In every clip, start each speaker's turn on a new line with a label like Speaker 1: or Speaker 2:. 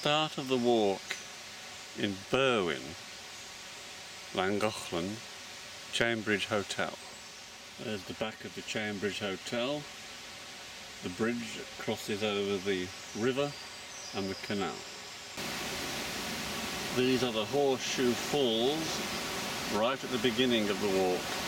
Speaker 1: start of the walk in Berwyn, Llangollen, Chain Bridge Hotel. There's the back of the Chain Bridge Hotel. The bridge crosses over the river and the canal. These are the Horseshoe Falls right at the beginning of the walk.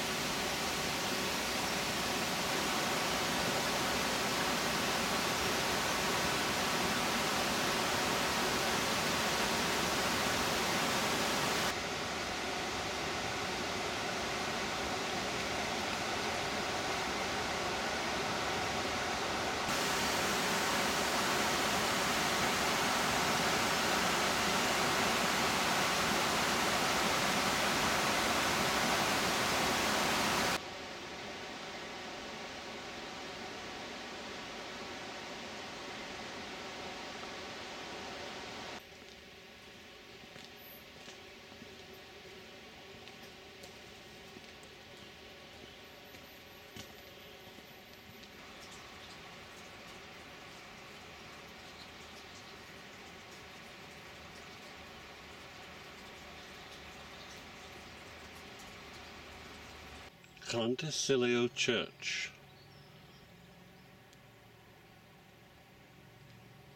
Speaker 1: Llantysilio Church.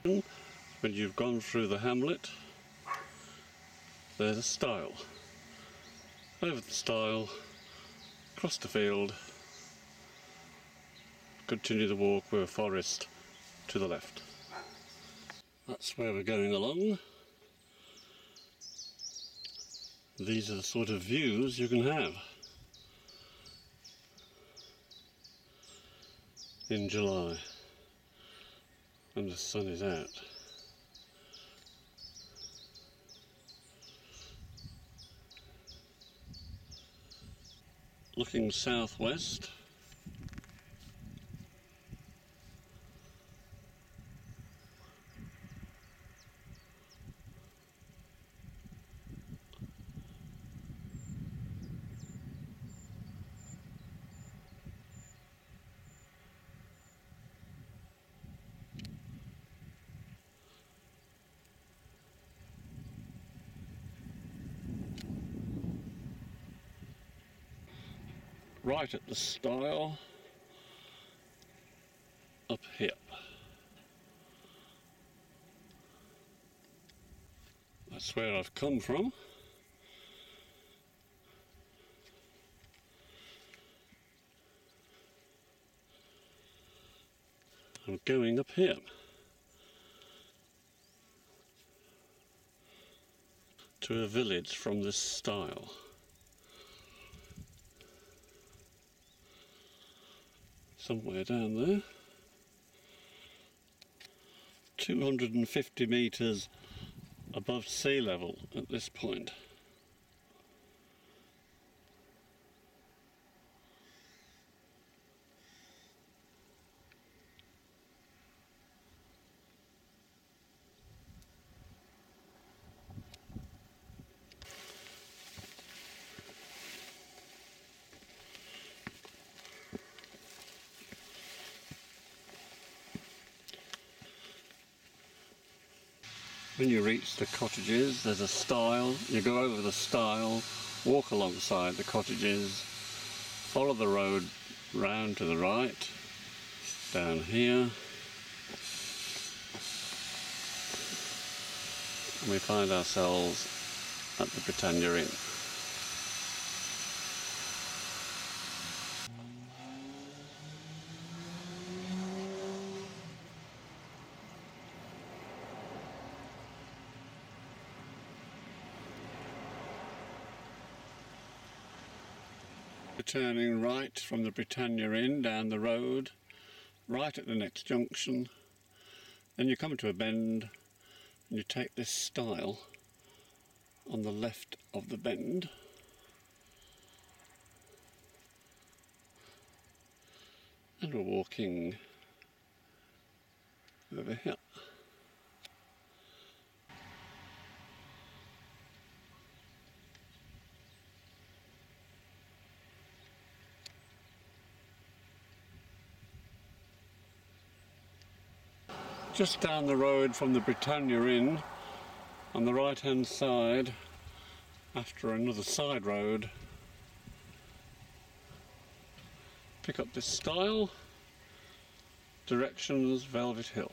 Speaker 1: When you've gone through the hamlet, there's a stile. Over the stile, across the field, continue the walk with a forest to the left. That's where we're going along. These are the sort of views you can have. In July when the sun is out. Looking southwest right at the stile up here. That's where I've come from. I'm going up here. To a village from this stile. Somewhere down there. 250 metres above sea level at this point. When you reach the cottages, there's a stile. You go over the stile, walk alongside the cottages, follow the road round to the right, down here. And we find ourselves at the Britannia Inn. Turning right from the Britannia Inn down the road, right at the next junction. Then you come to a bend and you take this stile on the left of the bend. And we're walking over here. Just down the road from the Britannia Inn, On the right hand side, after another side road, pick up this stile, directions Velvet Hill.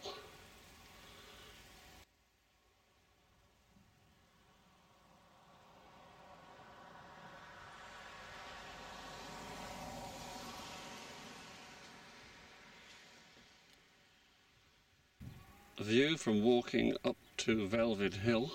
Speaker 1: View from walking up to Velvet Hill.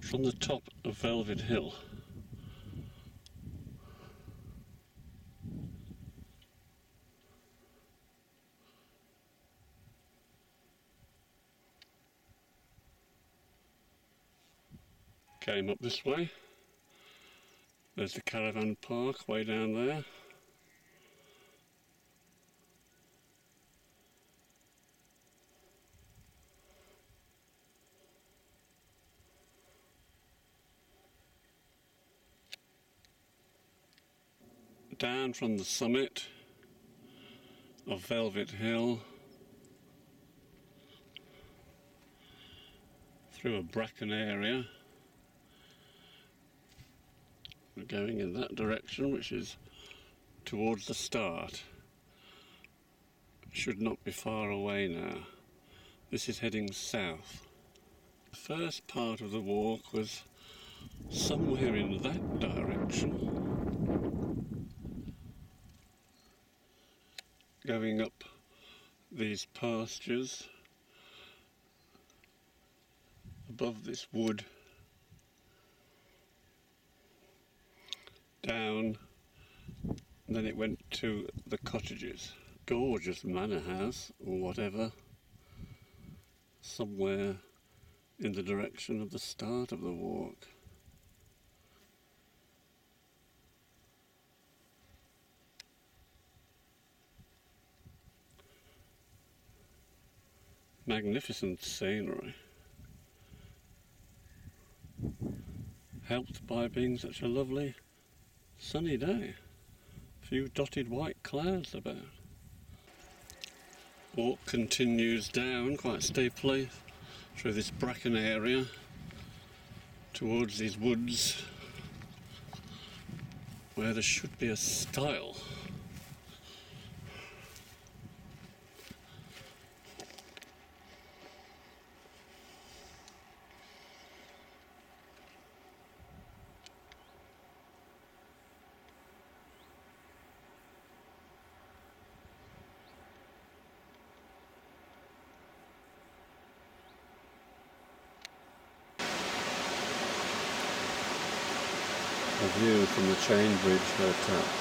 Speaker 1: From the top of Velvet Hill. Came up this way. There's the caravan park way down there. Down from the summit of Velvet Hill through a bracken area we're going in that direction, which is towards the start. Should not be far away now. This is heading south. The first part of the walk was somewhere in that direction. Going up these pastures above this wood down, then it went to the cottages. Gorgeous manor house, or whatever, somewhere in the direction of the start of the walk. Magnificent scenery. Helped by being such a lovely sunny day. A few dotted white clouds about. Walk continues down quite steeply through this bracken area towards these woods where there should be a stile. View from the Chain Bridge Hotel.